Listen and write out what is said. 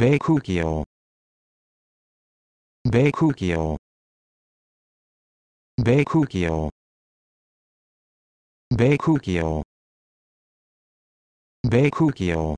Baekugyo Baekugyo Baekugyo Baekugyo Baekugyo